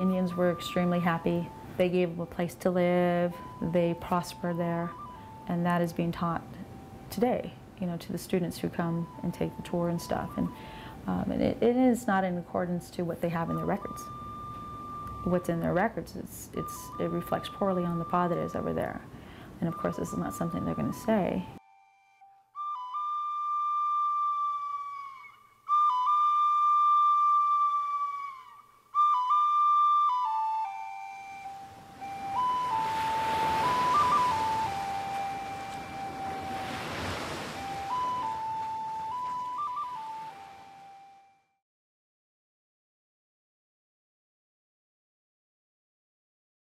Indians were extremely happy. They gave them a place to live, they prospered there, and that is being taught today, you know, to the students who come and take the tour and stuff. And, um, and it, it is not in accordance to what they have in their records. What's in their records, it's, it's, it reflects poorly on the positives over there. And of course, this is not something they're going to say.